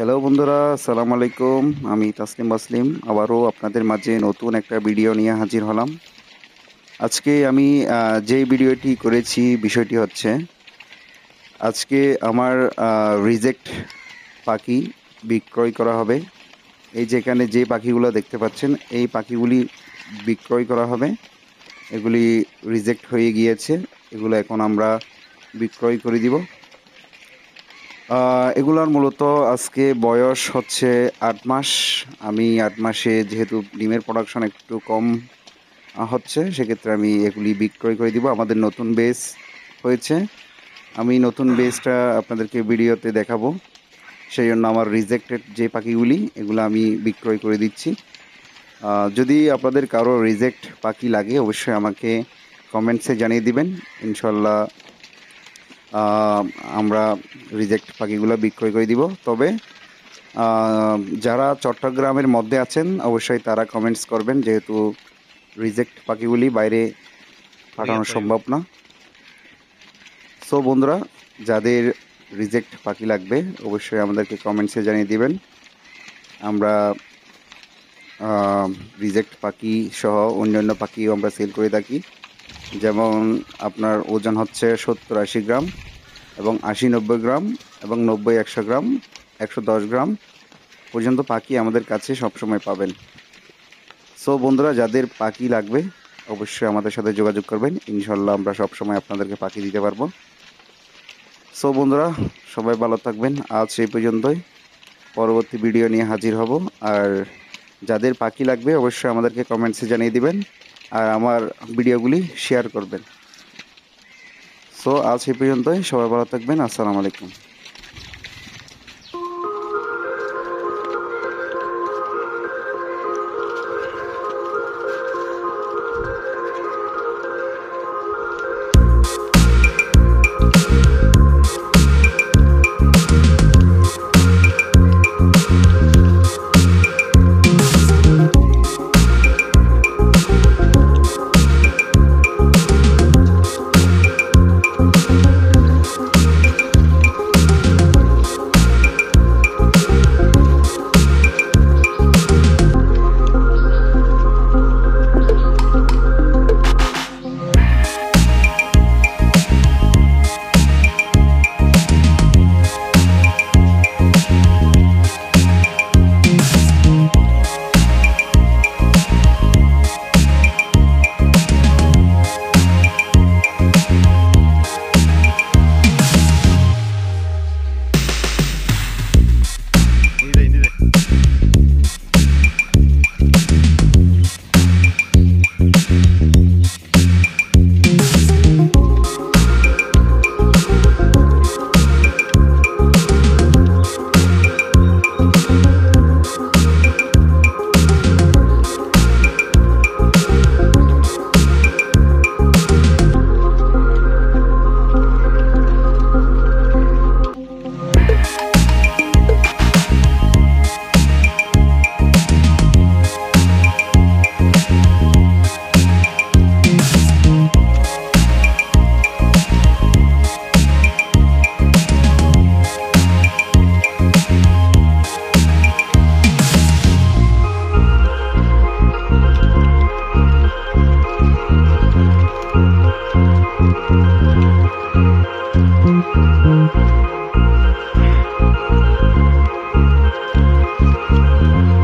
Hello বন্ধুরা সালাম আলাইকুম। আমি তাসলিম মাসলিম, আবারও আপনাদের মাঝে নতুন একটা ভিডিও নিয়ে হাজির হলাম। আজকে আমি যে ভিডিওটি করেছি, বিষয়টি হচ্ছে, আজকে আমার রিজেক্ট পাখি বিক্রয় করা হবে। এই যেখানে যে পাখিগুলো দেখতে পাচ্ছেন, এই পাখিগুলি বিক্রয় করা হবে। এগুলি রিজেক্ট হয়ে গিয়েছে। এগুলো এখন আমরা বিক্রয় করে দিব। এগুলার মূলত আজকে বয়স হচ্ছে আট মাস। আমি আট মাসে যেহেতু ডিমের প্রোডাকশন একটু কম হচ্ছে, সেক্ষেত্রে আমি এগুলি বিক্রয় করে দিব। আমাদের নতুন বেস হয়েছে। আমি নতুন বেসটা আপনাদেরকে ভিডিওতে দেখাবো। সেই জন্য আমার রিজেক্টেড যে পাখিগুলি, এগুলো আমি বিক্রয় করে দিচ্ছি। যদি আপনাদের কারও রিজেক্ট পাখি লাগে, অবশ্যই আমাকে কমেন্টসে জানিয়ে দিবেন। ইনশাল্লাহ আমরা রিজেক্ট পাখিগুলো বিক্রয় করে দিব। তবে যারা চট্টগ্রামের মধ্যে আছেন অবশ্যই তারা কমেন্টস করবেন যেহেতু রিজেক্ট পাখিগুলি বাইরে পাঠানো সম্ভব না। সো বন্ধুরা যাদের রিজেক্ট পাখি লাগবে অবশ্যই আমাদেরকে কমেন্টসে জানিয়ে দিবেন। আমরা রিজেক্ট পাখি সহ অন্যান্য পাখিও আমরা সেল করে থাকি। যেমন আপনার ওজন হচ্ছে সত্তর আশি গ্রাম এবং আশি নব্বই গ্রাম এবং নব্বই একশো গ্রাম, একশো দশ গ্রাম পর্যন্ত পাখি আমাদের কাছে সবসময় পাবেন। সো বন্ধুরা, যাদের পাখি লাগবে, অবশ্যই আমাদের সাথে যোগাযোগ করবেন। ইনশাল্লাহ আমরা সবসময় আপনাদেরকে পাখি দিতে পারব। সো বন্ধুরা, সবাই ভালো থাকবেন। আজ এই পর্যন্তই। পরবর্তী ভিডিও নিয়ে হাজির হব। আর যাদের পাখি লাগবে, অবশ্যই আমাদেরকে কমেন্টসে জানিয়ে দিবেন। আর আমার ভিডিওগুলি শেয়ার করবেন। সো আজ এই পর্যন্তই। সবাই ভালো থাকবেন। আসসালামু আলাইকুম। Thank you.